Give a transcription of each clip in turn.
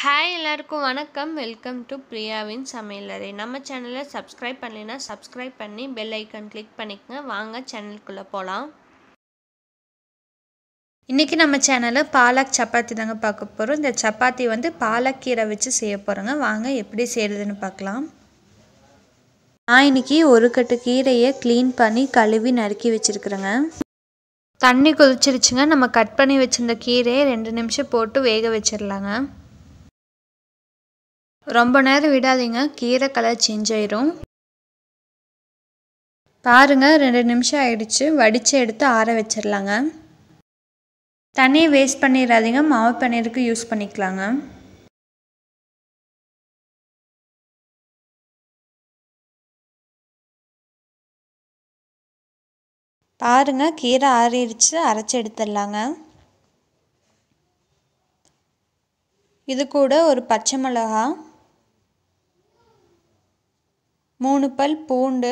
Hi எல்லாருக்கும் வணக்கம். Welcome to பிரியாவின் சமையலறை நம்ம சேனலை சப்ஸ்கிரைப் பண்ணலைன்னா சப்ஸ்கிரைப் பண்ணி பெல் ஐக்கன் கிளிக் பண்ணிக்கங்க. வாங்க சேனலுக்குள்ளே போகலாம் இன்றைக்கி நம்ம சேனலில் பாலக் சப்பாத்தி தாங்க பார்க்க போகிறோம் இந்த சப்பாத்தி வந்து பாலக்கீரை வச்சு செய்ய போகிறோங்க வாங்க எப்படி செய்கிறதுன்னு பார்க்கலாம். நான் இன்றைக்கி ஒரு கட்டு கீரையை க்ளீன் பண்ணி கழுவி நறுக்கி வச்சுருக்குறேங்க. தண்ணி கொதிச்சிருச்சுங்க. நம்ம கட் பண்ணி வச்சுருந்த கீரையை ரெண்டு நிமிஷம் போட்டு வேக வச்சிடலாங்க ரொம்ப நேரம் விடாதீங்க. கீரை கலர் சேஞ்ச் ஆயிரும். பாருங்கள் ரெண்டு நிமிஷம் ஆயிடுச்சு. வடித்து எடுத்து ஆற வச்சிடலாங்க தண்ணியை வேஸ்ட் பண்ணிடாதீங்க மாவு பன்னீருக்கு யூஸ் பண்ணிக்கலாங்க. பாருங்க கீரை ஆறிடுச்சு. அரைச்சி எடுத்துடலாங்க. இது கூட ஒரு பச்சை மிளகா. மூணு பல் பூண்டு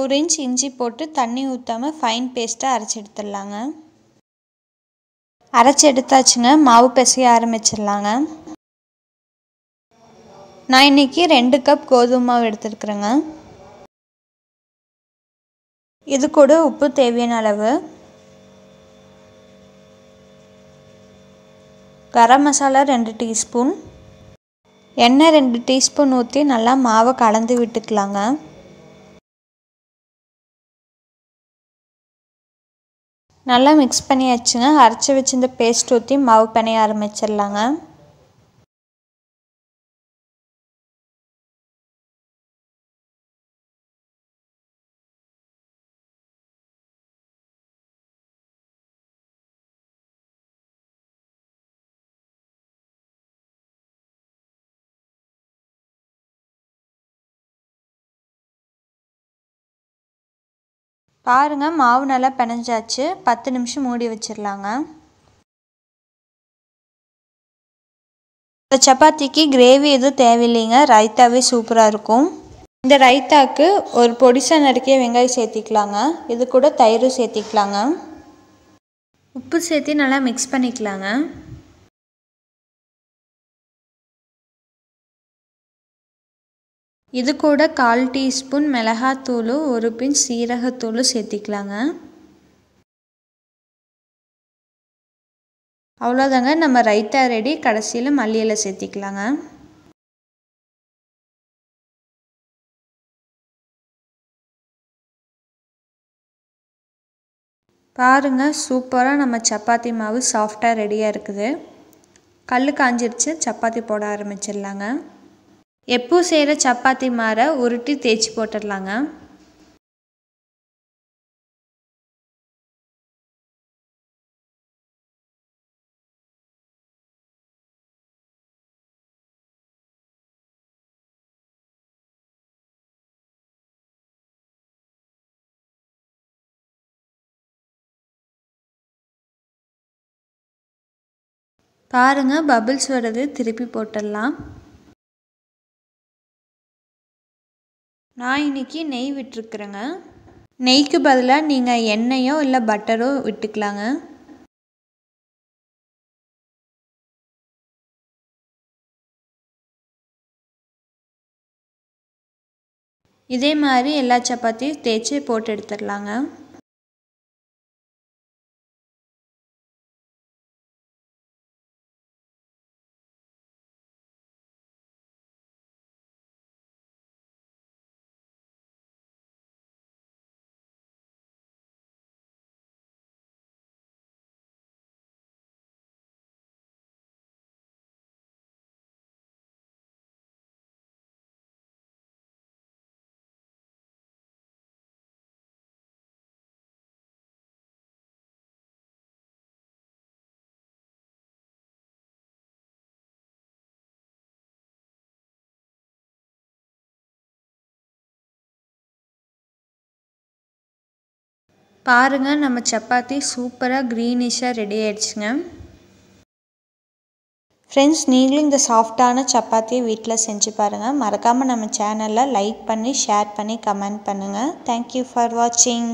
ஒரு இன்ச் இஞ்சி போட்டு தண்ணி ஊற்றாமல் ஃபைன் பேஸ்ட்டாக அரைச்சி எடுத்துடலாங்க. அரைச்சி எடுத்தாச்சுங்க மாவு பிசைய ஆரம்பிச்சிடலாங்க. நான் இன்றைக்கி ரெண்டு கப் கோதுமை மாவு எடுத்துருக்குறேங்க. இது கூட உப்பு தேவையான அளவு. கரம் மசாலா ரெண்டு டீஸ்பூன். எண்ணெய் ரெண்டு டீஸ்பூன் ஊற்றி நல்லா மாவை கலந்து விட்டுக்கலாங்க. நல்லா மிக்ஸ் பண்ணியாச்சுங்க. அரைச்சி வச்சிருந்த பேஸ்ட் ஊற்றி மாவு பிணைய ஆரம்பிச்சிடலாங்க. பாருங்கள் மாவு நல்லா பிணைஞ்சாச்சு. பத்து நிமிஷம் மூடி வச்சிடலாங்க. இந்த சப்பாத்திக்கு கிரேவி எதுவும் தேவையில்லைங்க. ரைத்தாவே சூப்பராக இருக்கும். இந்த ரைத்தாக்கு ஒரு பொடிசா நறுக்கிய வெங்காயம் சேர்த்திக்கலாங்க. இது கூட தயிரும் சேர்த்திக்கலாங்க. உப்பு சேர்த்து நல்லா மிக்ஸ் பண்ணிக்கலாங்க. இது கூட கால் டீஸ்பூன் மிளகாத்தூள் ஒரு பின் சீரகத்தூள் சேர்த்திக்கலாங்க. அவ்வளோதாங்க நம்ம ரைத்தா ரெடி. கடைசியில் மல்லியில் சேர்த்திக்கலாங்க. பாருங்கள் சூப்பராக நம்ம சப்பாத்தி மாவு சாஃப்டாக ரெடியாக இருக்குது. கல் காஞ்சிருச்சு சப்பாத்தி போட ஆரம்பிச்சிடலாங்க. எப்போ செய்கிற சப்பாத்தி மாற உருட்டி தேய்ச்சி போட்டுடலாங்க. பாருங்கள் பபிள்ஸ் வருது திருப்பி போட்டுடலாம். நான் இன்றைக்கி நெய் விட்டுருக்குறேங்க. நெய்க்கு பதிலாக நீங்கள் எண்ணெயோ இல்லை பட்டரோ விட்டுக்கலாங்க. இதே மாதிரி எல்லா சப்பாத்தியும் தேய்ச்சி போட்டு எடுத்துடலாங்க. பாருங்கள் நம்ம சப்பாத்தி சூப்பராக க்ரீனிஷாக ரெடி ஆயிடுச்சுங்க. ஃப்ரெண்ட்ஸ் நீங்களும் இந்த சாஃப்டான சப்பாத்தியை வீட்டில் செஞ்சு பாருங்கள் மறக்காமல் நம்ம சேனலில் லைக் பண்ணி ஷேர் பண்ணி கமெண்ட் பண்ணுங்கள் தேங்க்யூ ஃபார் வாட்சிங்